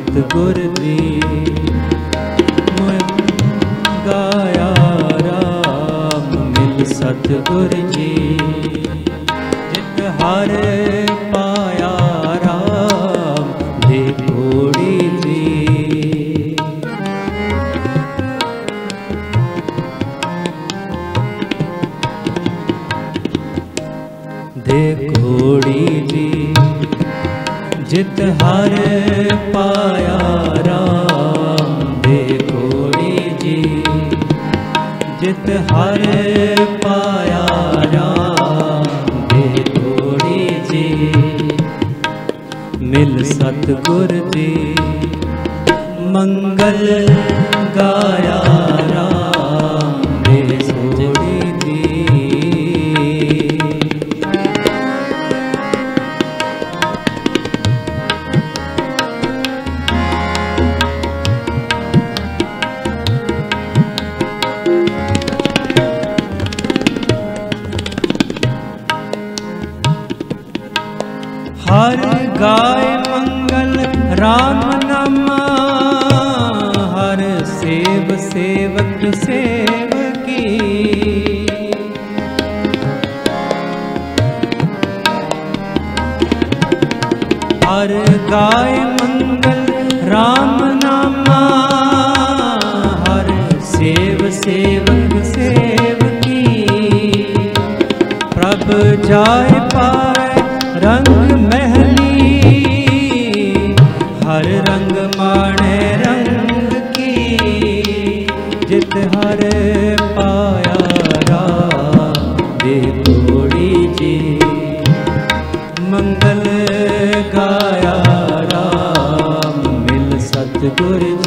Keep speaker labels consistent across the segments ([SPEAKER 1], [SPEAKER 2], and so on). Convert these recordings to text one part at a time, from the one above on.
[SPEAKER 1] ਸਤਿਗੁਰ ਜੀ ਮੋਇ ਗਾਇਆ ਰਾਮ, ਮਿਲ ਸਤਗੁਰ ਜੀ। ਜਿਤ ਹਰ ਪਾਇਆ ਰਾਮ, ਦੇ ਥੋੜੀ ਜੀ। ਦੇ ਜਿਤ ਹਰ ਪਾਇਆ ਰਾਮ ਦੇ ਘੋੜੀ ਜੀ। ਜਿਤ ਹਰ ਪਾਇਆ ਰਾਮ ਦੇ ਘੋੜੀ ਜੀ। ਮਿਲ ਸਤਗੁਰ ਜੀ, ਮੰਗਲ ਗਾਇਆ ਰਾਮ। ਹਰ ਗਾਏ ਮੰਗਲ RAM ਨਾਮਾ ਹਰ ਸੇਵ ਸੇਵਕ ਸੇਵ ਕੀ ਹਰ ਗਾਏ ਮੰਗਲ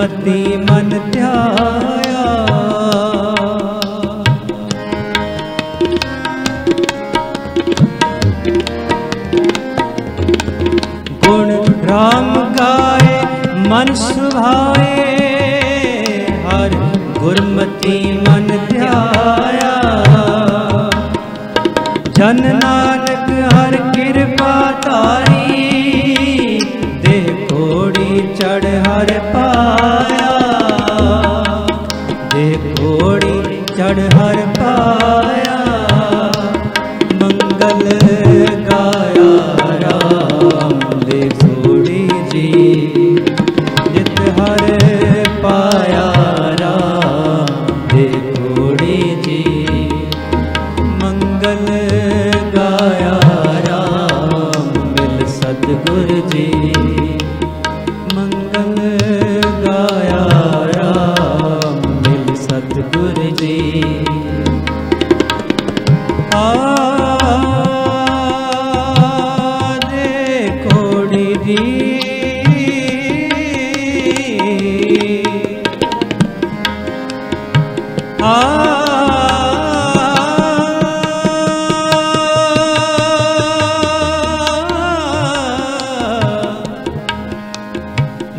[SPEAKER 1] ਗੁਰਮਤੀ ਮਨ ਧਿਆਇਆ। ਗੁਣ ਰਾਮ ਗਾਏ, ਮਨ ਸੁਭਾਏ, ਹਰ ਗੁਰਮਤੀ ਮਨ ਧਿਆਇਆ। ਜਨ ਨਾਨਕ ਹਰ ਕਿਰਪਾ ਤਾਰੀ ਚੜ ਹਰ ਪਾ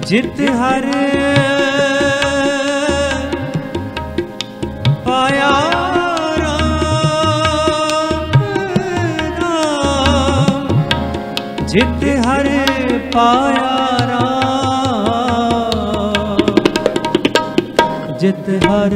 [SPEAKER 1] ਜਿਤ ਹਰ ਪਾਇਆ ਰਾਮ ਜਿਤ ਹਰ ਪਾਇਆ ਰਾਮ ਜਿਤ ਹਰ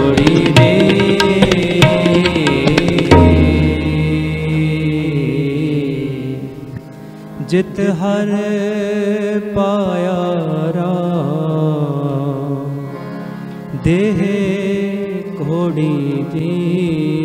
[SPEAKER 1] ਹਰ ਪਾਇਆ ਰਾ ਦੇਹ ਕੋੜੀ ਦੀ